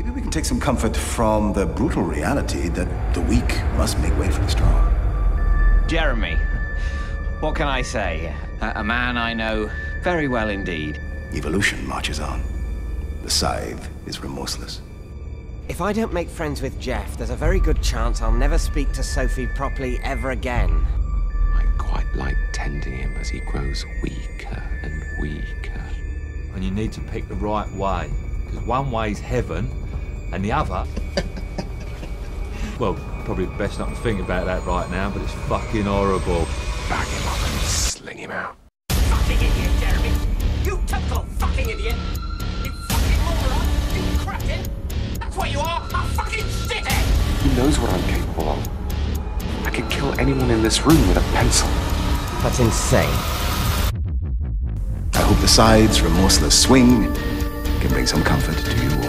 Maybe we can take some comfort from the brutal reality that the weak must make way for the strong. Jeremy, what can I say? A, a man I know very well indeed. Evolution marches on. The scythe is remorseless. If I don't make friends with Jeff, there's a very good chance I'll never speak to Sophie properly ever again. I quite like tending him as he grows weaker and weaker. And you need to pick the right way. Because one way's heaven, and the other. well, probably best not to think about that right now, but it's fucking horrible. Bag him up and sling him out. Fucking idiot, Jeremy! You typical fucking idiot! You fucking moron! You cretin! That's what you are! A fucking shithead! He knows what I'm capable of. I could kill anyone in this room with a pencil. That's insane. I hope the side's remorseless swing can bring some comfort to you